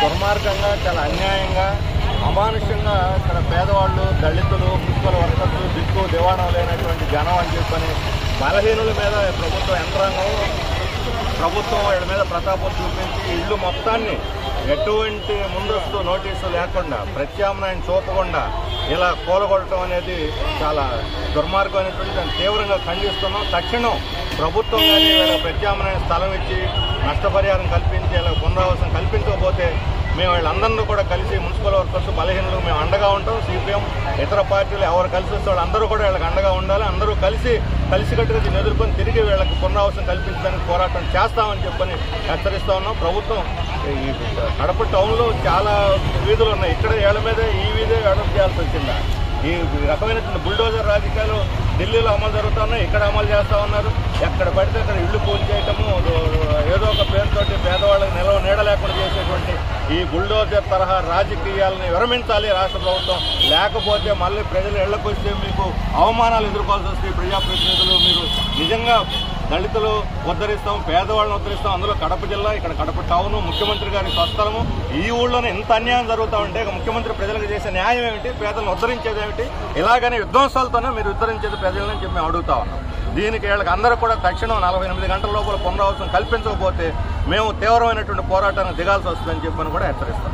దుర్మార్గంగా చాలా అన్యాయంగా అమానుష్యంగా ఇక్కడ పేదవాళ్ళు దళితులు మున్సిపల్ వర్కర్స్ దిక్కు దివాణం లేనటువంటి జనం అని చెప్పని బలహీనుల మీద ప్రభుత్వ యంత్రాంగం ప్రభుత్వం వీళ్ళ మీద ప్రతాపం చూపించి ఇల్లు మొత్తాన్ని ఎటువంటి ముందస్తు నోటీసు లేకుండా ప్రత్యామ్నాయం చూపకుండా ఇలా కూలగొట్టడం అనేది చాలా దుర్మార్గం అనేటువంటి దాన్ని తీవ్రంగా ఖండిస్తున్నాం. తక్షణం ప్రభుత్వం కానీ ప్రత్యామ్నాయ స్థలం ఇచ్చి నష్టపరిహారం కల్పించి ఇలా లేకపోతే మేము వీళ్ళందరినీ కూడా కలిసి మున్సిపల్ వర్కర్స్ బలహీనలు మేము అండగా ఉంటాం. సిపిఎం ఇతర పార్టీలు ఎవరు కలిసి వస్తే అందరూ కూడా వీళ్ళకి అండగా ఉండాలి. అందరూ కలిసి కలిసికట్టుగా దీన్ని ఎదుర్కొని తిరిగి వీళ్ళకి పునరావాసం కల్పించడానికి పోరాటం చేస్తామని చెప్పని హెచ్చరిస్తా ఉన్నాం. ప్రభుత్వం ఈ కడప టౌన్లో చాలా వీధులు ఉన్నాయి. ఇక్కడ ఏళ్ళ మీదే ఈ వీధే వెడప్ చేయాల్సి వచ్చిందా. ఈ రకమైనటువంటి బుల్డోజర్ రాజకీయాలు ఢిల్లీలో అమలు జరుగుతున్నాయి. ఇక్కడ అమలు చేస్తా ఉన్నారు. ఎక్కడ పడితే ఈ బుల్డోజర్ తరహా రాజకీయాలను విరమించాలి రాష్ట్ర ప్రభుత్వం. లేకపోతే మళ్ళీ ప్రజలు ఇళ్ళకు వస్తే మీకు అవమానాలు ఎదుర్కోవాల్సి వస్తాయి ప్రజాప్రతినిధులు మీరు నిజంగా దళితులు ఉద్ధరిస్తాం పేదవాళ్ళని ఉద్ధరిస్తాం. అందులో కడప జిల్లా ఇక్కడ కడప టౌన్ ముఖ్యమంత్రి గారి స్వస్థలము. ఈ ఊళ్ళోనే ఇంత అన్యాయం జరుగుతూ ఉంటే ముఖ్యమంత్రి ప్రజలకు చేసే న్యాయం ఏమిటి? పేదలను ఉద్ధరించేది ఏమిటి? ఇలాగనే విధ్వంసాలతోనే మీరు ఉద్ధరించేది ప్రజలని చెప్పి మేము అడుగుతా ఉన్నాం. దీనికి వీళ్ళకి అందరూ కూడా తక్షణం నలభై ఎనిమిది గంటల లోపల పునరావాసం కల్పించకపోతే మేము తీవ్రమైనటువంటి పోరాటానికి దిగాల్సి వస్తుందని చెప్పని కూడా హెచ్చరిస్తాం.